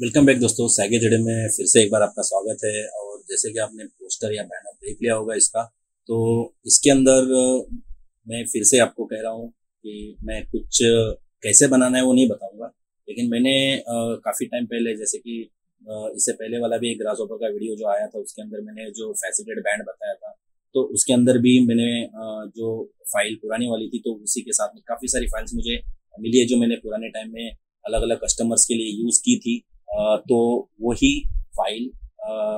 Welcome back दोस्तों, सैगे जड़े में फिर से एक बार आपका स्वागत है। और जैसे कि आपने पोस्टर या बैनर देख लिया होगा इसका तो इसके अंदर मैं फिर से आपको कह रहा हूँ कि मैं कुछ कैसे बनाना है वो नहीं बताऊँगा। लेकिन मैंने काफ़ी टाइम पहले जैसे कि इससे पहले वाला भी एक ग्रास ओपर का वीडियो जो आया था, उसके अंदर मैंने जो फैसिटेड बैंड बताया था तो उसके अंदर भी मैंने जो फ़ाइल पुरानी वाली थी तो उसी के साथ में काफ़ी सारी फाइल्स मुझे मिली है, जो मैंने पुराने टाइम में अलग अलग कस्टमर्स के लिए यूज़ की थी। तो वही फ़ाइल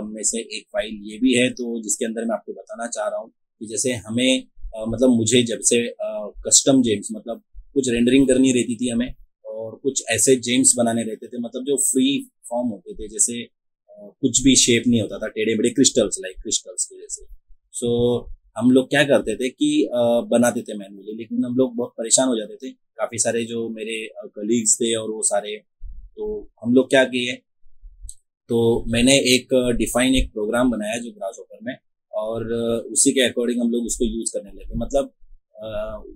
में से एक फ़ाइल ये भी है तो जिसके अंदर मैं आपको बताना चाह रहा हूँ कि जैसे हमें मतलब मुझे जब से कस्टम जेम्स मतलब कुछ रेंडरिंग करनी रहती थी हमें और कुछ ऐसे जेम्स बनाने रहते थे मतलब जो फ्री फॉर्म होते थे जैसे कुछ भी शेप नहीं होता था टेढ़े बड़े क्रिस्टल्स लाइक क्रिस्टल्स के जैसे सो। So, हम लोग क्या करते थे कि बनाते थे मैनुअली लेकिन हम लोग बहुत परेशान हो जाते थे। काफ़ी सारे जो मेरे कलीग्स थे और वो सारे तो हम लोग क्या किए? तो मैंने एक डिफाइन एक प्रोग्राम बनाया जो ग्रास ओपर में और उसी के अकॉर्डिंग हम लोग उसको यूज़ करने लगे। मतलब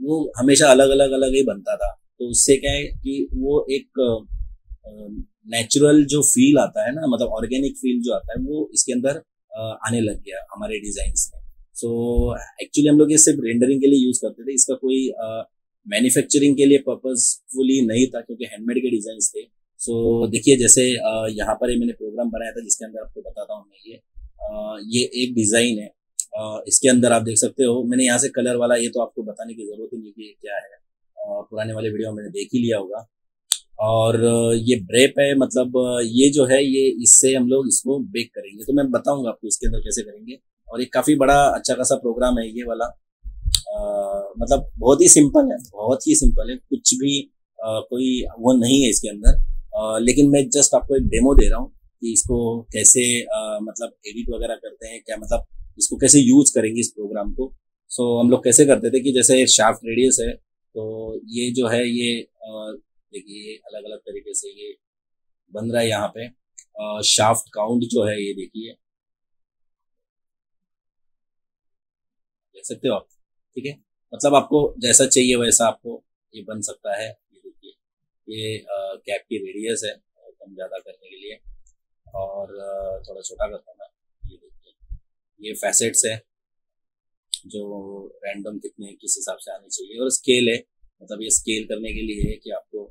वो हमेशा अलग अलग अलग ही बनता था। तो उससे क्या है कि वो एक नेचुरल जो फील आता है ना मतलब ऑर्गेनिक फील जो आता है, वो इसके अंदर आने लग गया हमारे डिज़ाइन में। सो एक्चुअली हम लोग ये सिर्फ़ रेंडरिंग के लिए यूज़ करते थे। इसका कोई मैन्युफैक्चरिंग के लिए पर्पजफुली नहीं था, क्योंकि हैंडमेड के डिज़ाइन थे। सो so, देखिए जैसे यहाँ पर ही मैंने प्रोग्राम बनाया था जिसके अंदर आपको बताता हूँ मैं ये। ये एक डिज़ाइन है। इसके अंदर आप देख सकते हो मैंने यहाँ से कलर वाला ये तो आपको बताने की ज़रूरत ही नहीं कि क्या है। पुराने वाले वीडियो मैंने देख ही लिया होगा। और ये ब्रेप है मतलब ये जो है ये इससे हम लोग इसको बेक करेंगे। तो मैं बताऊँगा आपको इसके अंदर कैसे करेंगे। और ये काफ़ी बड़ा अच्छा खासा प्रोग्राम है ये वाला। आ, मतलब बहुत ही सिंपल है बहुत ही सिंपल है। कुछ भी आ, कोई वो नहीं है इसके अंदर। लेकिन मैं जस्ट आपको एक डेमो दे रहा हूँ कि इसको कैसे आ, मतलब एडिट वगैरह करते हैं क्या मतलब इसको कैसे यूज़ करेंगे इस प्रोग्राम को। सो हम लोग कैसे करते थे कि जैसे शाफ्ट रेडियस है तो ये जो है ये देखिए अलग अलग तरीके से ये बन रहा है यहाँ पे। शाफ्ट काउंट जो है ये देखिए। देख सकते हो आप? ठीक है? मतलब आपको जैसा चाहिए वैसा आपको ये बन सकता है। ये कैप की रेडियस है कम ज़्यादा करने के लिए। और थोड़ा छोटा करता हूँ मैं। ये देखिए, ये फैसेट्स है, जो रैंडम कितने, किस हिसाब से आने चाहिए। और स्केल है मतलब ये स्केल करने के लिए है कि आपको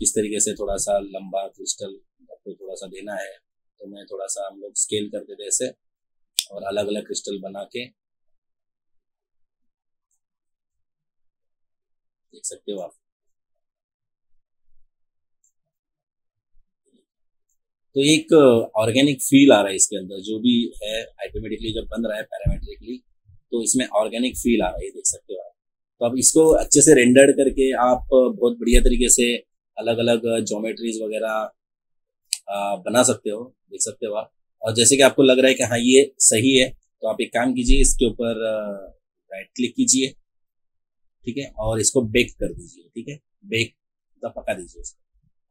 किस तरीके से थोड़ा सा लंबा क्रिस्टल आपको थोड़ा सा देना है। तो मैं थोड़ा सा हम लोग स्केल करते थे ऐसे, और अलग अलग क्रिस्टल बना के देख सकते हो आप। तो एक ऑर्गेनिक फील आ रहा है इसके अंदर, जो भी है ऑटोमेटिकली जब बन रहा है पैरामेट्रिकली तो इसमें ऑर्गेनिक फील आ रहा है देख सकते हो आप। तो अब इसको अच्छे से रेंडर करके आप बहुत बढ़िया तरीके से अलग अलग जोमेट्रीज वगैरह बना सकते हो, देख सकते हो आप। और जैसे कि आपको लग रहा है कि हाँ ये सही है तो आप एक काम कीजिए, इसके ऊपर राइट क्लिक कीजिए, ठीक है? और इसको बेक कर दीजिए, ठीक है? बेक मतलब पका दीजिए इसको।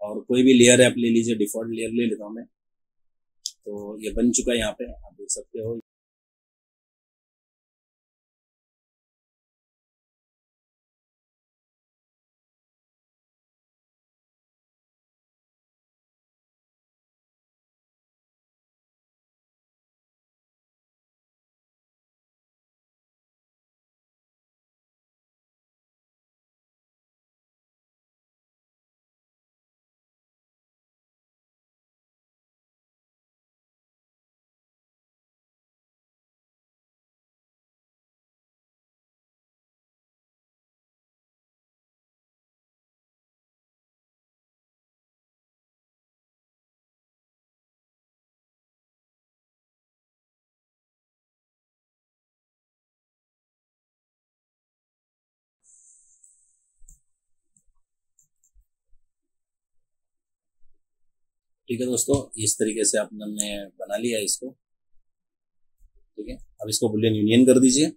और कोई भी लेयर है आप ले लीजिए डिफ़ॉल्ट लेयर ले लेता हूँ मैं। तो ये बन चुका है यहाँ पे, आप देख सकते हो। ठीक है दोस्तों इस तरीके से आपने बना लिया इसको। ठीक है अब इसको बुलियन यूनियन कर दीजिए।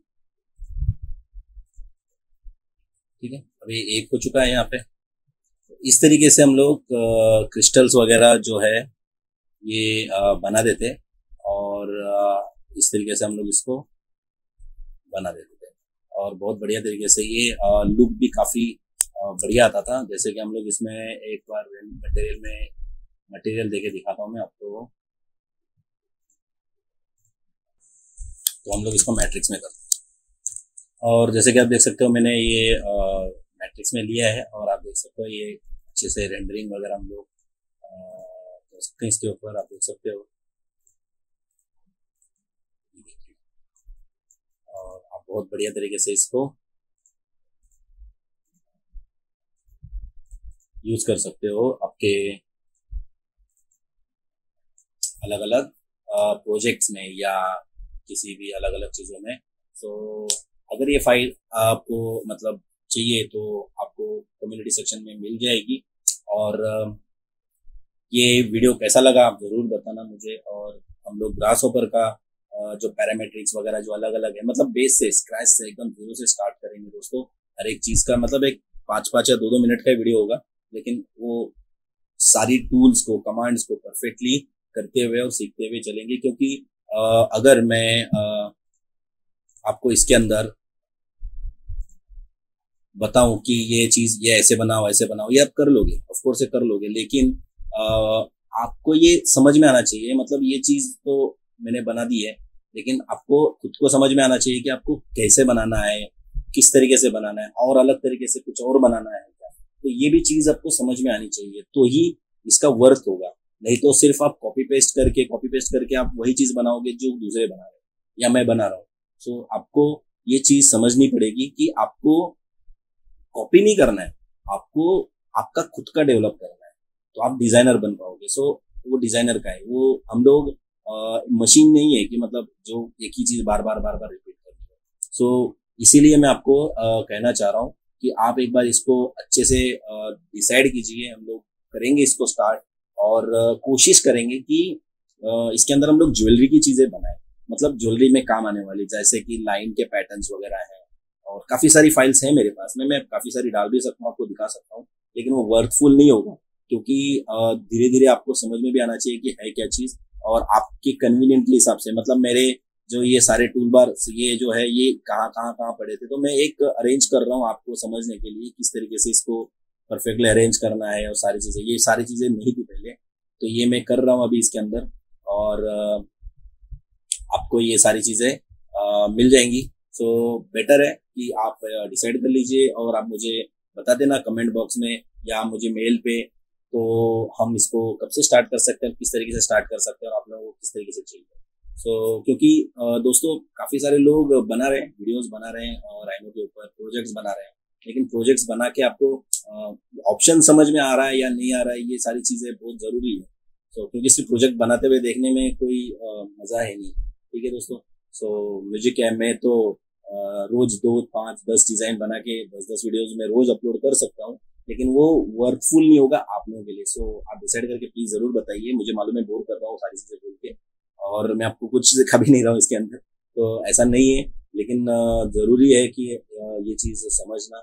ठीक है अभी एक हो चुका है यहाँ पे। इस तरीके से हम लोग क्रिस्टल्स वगैरह जो है ये आ, बना देते और आ, इस तरीके से हम लोग इसको बना देते थे और बहुत बढ़िया तरीके से ये लुक भी काफ़ी बढ़िया आता था। जैसे कि हम लोग इसमें एक बार मटेरियल में मटेरियल देके दिखाता हूँ मैं आपको। तो हम लोग इसको मैट्रिक्स में करते हैं। और जैसे कि आप देख सकते हो, मैंने ये मैट्रिक्स में लिया है और आप देख सकते हो ये अच्छे से रेंडरिंग वगैरह हम लोग कर सकते हैं। इसके ऊपर आप देख सकते हो। और आप बहुत बढ़िया तरीके से इसको यूज़ कर सकते हो। आपके अलग अलग प्रोजेक्ट्स में या किसी भी अलग अलग चीज़ों में। तो अगर ये फ़ाइल आपको मतलब चाहिए तो आपको कम्युनिटी सेक्शन में मिल जाएगी। और ये वीडियो कैसा लगा आप ज़रूर बताना मुझे। और हम लोग ग्रास ओपर का जो पैरामेट्रिक्स वगैरह जो अलग अलग है मतलब बेस से स्क्रैच से, एकदम ज़ीरो से स्टार्ट करेंगे दोस्तों। हर एक चीज़ का मतलब एक पाँच पाँच या दो दो मिनट का वीडियो होगा। लेकिन वो सारी टूल्स को कमांड्स को परफेक्टली करते हुए और सीखते हुए चलेंगे, क्योंकि अगर मैं आपको इसके अंदर बताऊँ कि ये चीज़, ये ऐसे बनाओ ऐसे बनाओ, ये आप कर लोगे ऑफ़ कोर्स ये कर लोगे, लेकिन आपको ये समझ में आना चाहिए मतलब ये चीज़ तो मैंने बना दी है, लेकिन आपको खुद को समझ में आना चाहिए कि आपको कैसे बनाना है, किस तरीके से बनाना है, और अलग तरीके से कुछ और बनाना है क्या? तो ये भी चीज़ आपको समझ में आनी चाहिए तो ही इसका वर्थ होगा। नहीं तो सिर्फ़ आप कॉपी पेस्ट करके कॉपी पेस्ट करके आप वही चीज़ बनाओगे जो दूसरे बना रहे या मैं बना रहा हूँ। सो so, आपको ये चीज़ समझनी पड़ेगी कि आपको कॉपी नहीं करना है आपको आपका खुद का डेवलप करना है तो आप डिज़ाइनर बन पाओगे। सो so, वो डिज़ाइनर का है वो हम लोग मशीन नहीं है कि मतलब जो एक ही चीज़ बार बार बार बार रिपीट करते हैं। सो इसीलिए मैं आपको आ, कहना चाह रहा हूँ कि आप एक बार इसको अच्छे से डिसाइड कीजिए हम लोग करेंगे इसको स्टार्ट और कोशिश करेंगे कि इसके अंदर हम लोग ज्वेलरी की चीज़ें बनाए। मतलब ज्वेलरी में काम आने वाली, जैसे कि लाइन के पैटर्न्स वगैरह हैं और काफ़ी सारी फाइल्स हैं मेरे पास। में, मैं काफ़ी सारी डाल भी सकता हूँ, आपको दिखा सकता हूँ, लेकिन वो वर्थफुल नहीं होगा क्योंकि धीरे धीरे आपको समझ में भी आना चाहिए कि है क्या चीज़ और आपके कन्वीनियंट के हिसाब से। मतलब मेरे जो ये सारे टूल बार ये जो है, ये कहाँ कहाँ कहाँ पड़े थे तो मैं एक अरेंज कर रहा हूँ आपको समझने के लिए किस तरीके से इसको परफेक्टली अरेंज करना है और सारी चीज़ें ये सारी चीज़ें नहीं थी पहले। तो ये मैं कर रहा हूँ अभी इसके अंदर और आपको ये सारी चीज़ें मिल जाएँगी। सो बेटर है कि आप डिसाइड कर लीजिए और आप मुझे बता देना कमेंट बॉक्स में या मुझे मेल पे। तो हम इसको कब से स्टार्ट कर सकते हैं किस तरीके से स्टार्ट कर सकते हैं और आप लोगों को किस तरीके से चाहिए। सो so, क्योंकि दोस्तों काफ़ी सारे लोग बना रहे हैं वीडियोस बना रहे हैं और राइनो के ऊपर प्रोजेक्ट्स बना रहे हैं। लेकिन प्रोजेक्ट्स बना के आपको ऑप्शन समझ में आ रहा है या नहीं आ रहा है, ये सारी चीज़ें बहुत ज़रूरी है। तो क्योंकि सिर्फ़ प्रोजेक्ट बनाते हुए देखने में कोई मज़ा है नहीं। ठीक है दोस्तों? सो म्यूज़िक है मैं तो रोज दो, पाँच, दस डिज़ाइन बना के दस दस वीडियोज़ में रोज अपलोड कर सकता हूँ, लेकिन वो वर्कफुल नहीं होगा आप लोगों के लिए। सो आप डिसाइड करके प्लीज़ ज़रूर बताइए, मुझे मालूम है बोर कर रहा हूँ सारी चीज़ें बोल के, और मैं आपको कुछ दिखा भी नहीं रहा हूँ इसके अंदर। तो ऐसा नहीं है, लेकिन ज़रूरी है कि ये चीज़ समझना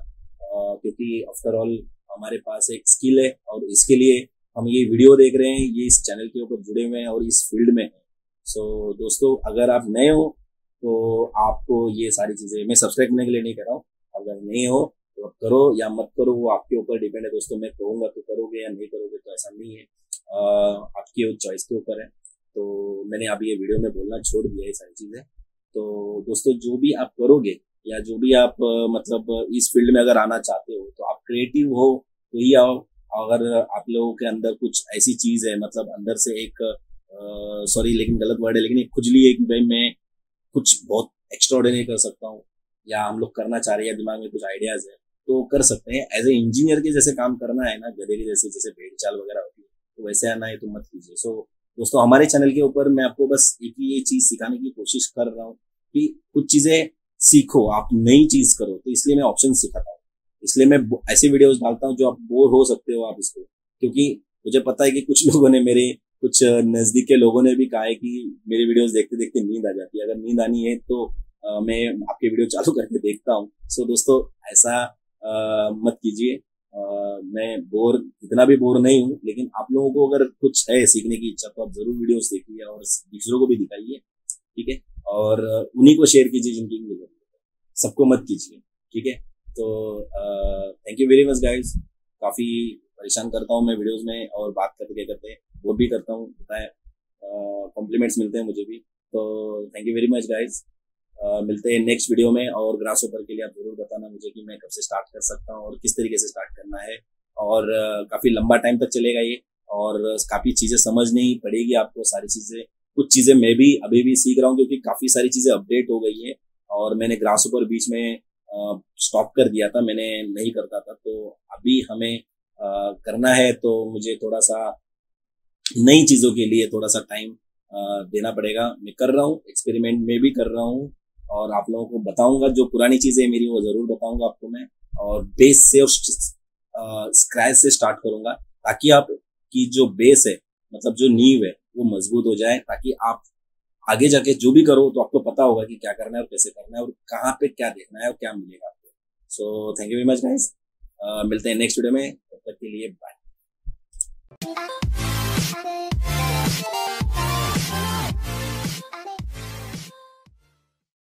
क्योंकि आफ्टर ऑल हमारे पास एक स्किल है और इसके लिए हम ये वीडियो देख रहे हैं ये इस चैनल के ऊपर जुड़े हुए हैं और इस फ़ील्ड में है। सो so, दोस्तों अगर आप नए हो तो आपको ये सारी चीज़ें मैं सब्सक्राइब करने के लिए नहीं कर रहा हूँ। अगर नहीं हो तो आप करो या मत करो वो आपके ऊपर डिपेंड है। दोस्तों मैं कहूँगा तो करोगे या नहीं करोगे तो ऐसा नहीं है। आपकी चॉइस के ऊपर है। तो मैंने अभी ये वीडियो में बोलना छोड़ दिया ये सारी चीज़ें। तो दोस्तों जो भी आप करोगे या जो भी आप मतलब इस फ़ील्ड में अगर आना चाहते हो तो आप क्रिएटिव हो तो ही आओ। अगर आप लोगों के अंदर कुछ ऐसी चीज़ है मतलब अंदर से एक सॉरी लेकिन गलत वर्ड है, लेकिन एक खुजली है कि भाई मैं कुछ बहुत एक्स्ट्रॉर्डिनरी कर सकता हूँ, या हम लोग करना चाह रहे हैं दिमाग में कुछ आइडियाज़ है तो कर सकते हैं। एज ए इंजीनियर के जैसे काम करना है ना गधे के जैसे जैसे भेड़ चाल वगैरह होती है तो वैसे आना है तो मत कीजिए। सो दोस्तों, हमारे चैनल के ऊपर मैं आपको बस एक ही ये चीज़ सिखाने की कोशिश कर रहा हूँ कि कुछ चीज़ें सीखो आप नई चीज़ करो तो इसलिए मैं ऑप्शन सिखाता हूँ। इसलिए मैं ऐसे वीडियोस डालता हूँ जो आप बोर हो सकते हो आप इसको। क्योंकि मुझे पता है कि कुछ लोगों ने मेरे कुछ नज़दीक के लोगों ने भी कहा है कि मेरे वीडियोस देखते देखते नींद आ जाती है। अगर नींद आनी है तो आ, मैं आपके वीडियो चालू करके देखता हूँ। सो दोस्तों ऐसा आ, मत कीजिए। मैं बोर इतना भी बोर नहीं हूँ लेकिन आप लोगों को अगर कुछ है सीखने की इच्छा तो आप ज़रूर वीडियोस देखिए और दूसरों को भी दिखाइए। ठीक है? और उन्हीं को शेयर कीजिए जिनकी ज़रूरत है। सबको मत कीजिए, ठीक है? तो thank you very much guys काफ़ी परेशान करता हूँ मैं वीडियोस में और बात करते करते वो भी करता हूँ बताए कॉम्प्लीमेंट्स मिलते हैं मुझे भी। तो thank you very much guys मिलते हैं नेक्स्ट वीडियो में और ग्रास ओपर के लिए आप ज़रूर बताना मुझे कि मैं कब से स्टार्ट कर सकता हूँ और किस तरीके से स्टार्ट करना है। और, काफ़ी लंबा टाइम तक चलेगा ये और काफ़ी चीज़ें समझनी पड़ेगी आपको सारी चीज़ें। कुछ चीज़ें मैं भी अभी भी सीख रहा हूँ क्योंकि काफ़ी सारी चीज़ें अपडेट हो गई है और मैंने ग्रास ऊपर बीच में स्टॉप कर दिया था मैंने नहीं करता था। तो अभी हमें आ, करना है तो मुझे थोड़ा सा नई चीज़ों के लिए थोड़ा सा टाइम देना पड़ेगा। मैं कर रहा हूँ एक्सपेरिमेंट में भी कर रहा हूँ और आप लोगों को बताऊँगा जो पुरानी चीज़ें मेरी वो ज़रूर बताऊँगा आपको मैं और बेस से और स्क्रैच से स्टार्ट करूँगा ताकि आप की जो बेस है मतलब जो नींव है वो मज़बूत हो जाए ताकि आप आगे जाके जो भी करो तो आपको पता होगा कि क्या करना है और कैसे करना है और कहाँ पे क्या देखना है और क्या मिलेगा आपको। So thank you very much guys मिलते हैं नेक्स्ट वीडियो में। तब तक के लिए बाय